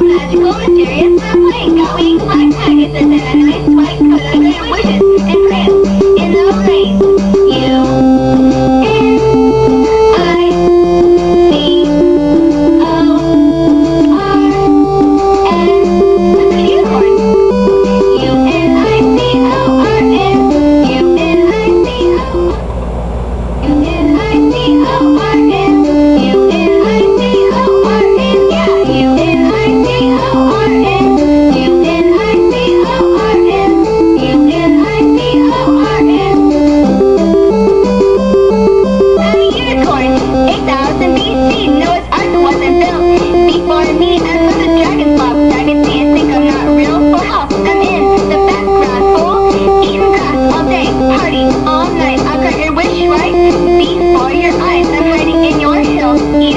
magical, mysterious, and white, Going black packets, and then a nice white coat.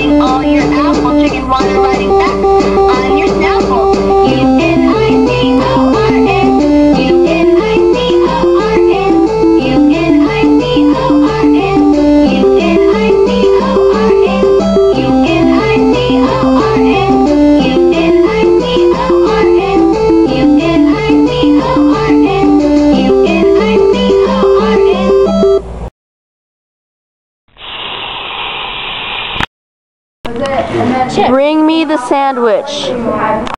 all your hours. Bring me the sandwich.